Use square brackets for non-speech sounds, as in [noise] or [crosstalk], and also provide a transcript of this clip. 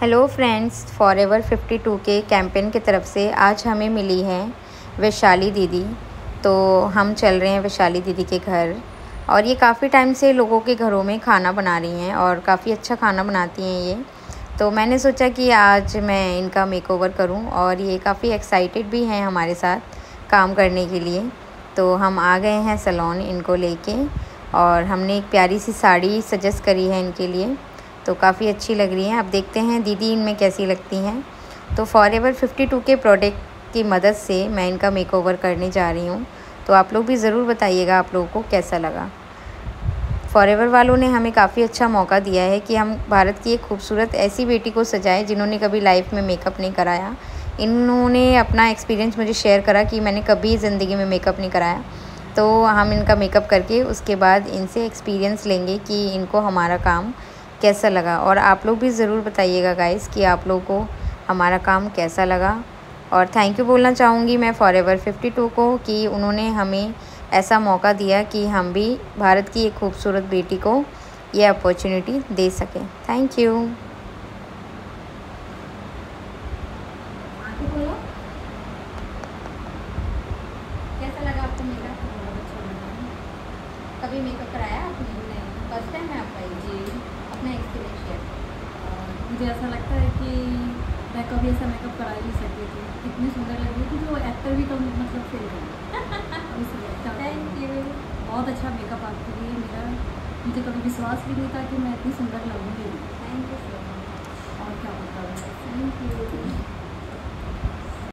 Hello friends for ever fifty two के campaign की तरफ़ से आज हमें मिली है वैशाली दीदी। तो हम चल रहे हैं वैशाली दीदी के घर और ये काफ़ी टाइम से लोगों के घरों में खाना बना रही हैं और काफ़ी अच्छा खाना बनाती हैं ये। तो मैंने सोचा कि आज मैं इनका मेकओवर करूँ और ये काफ़ी एक्साइटेड भी हैं हमारे साथ काम करने के लिए। तो हम आ गए हैं सलोन इनको लेके और हमने एक प्यारी सी साड़ी सजेस्ट करी है इनके लिए। तो काफ़ी अच्छी लग रही हैं। आप देखते हैं दीदी इनमें कैसी लगती हैं। तो फॉर एवर फिफ्टी टू के प्रोडक्ट की मदद से मैं इनका मेकओवर करने जा रही हूँ। तो आप लोग भी ज़रूर बताइएगा आप लोगों को कैसा लगा। फॉर एवर वालों ने हमें काफ़ी अच्छा मौका दिया है कि हम भारत की एक खूबसूरत ऐसी बेटी को सजाएँ जिन्होंने कभी लाइफ में मेकअप नहीं कराया। इन्होंने अपना एक्सपीरियंस मुझे शेयर करा कि मैंने कभी ज़िंदगी में मेकअप नहीं कराया। तो हम इनका मेकअप करके उसके बाद इनसे एक्सपीरियंस लेंगे कि इनको हमारा काम कैसा लगा? और आप लोग भी ज़रूर बताइएगा गाइस कि आप लोगों को हमारा काम कैसा लगा। और थैंक यू बोलना चाहूँगी मैं फॉर एवर फिफ्टी टू को, कि उन्होंने हमें ऐसा मौका दिया कि हम भी भारत की एक खूबसूरत बेटी को ये अपॉर्चुनिटी दे सकें। थैंक यू मेकअप कभी मेकअप कराया आपने? फ़र्स्ट टाइम है आपका जी अपना एक्सपीरियंस शेयर मुझे ऐसा लगता है कि मैं कभी ऐसा मेकअप करा ही नहीं सकती थी। इतनी सुंदर लग रही थी जो एक्टर भी कम मतलब फेल कर थैंक यू [laughs] बहुत अच्छा मेकअप आपके लिए मेरा। मुझे कभी विश्वास भी नहीं था कि मैं इतनी सुंदर लगूँगी। थैंक यू सो मच और क्या बताऊँ?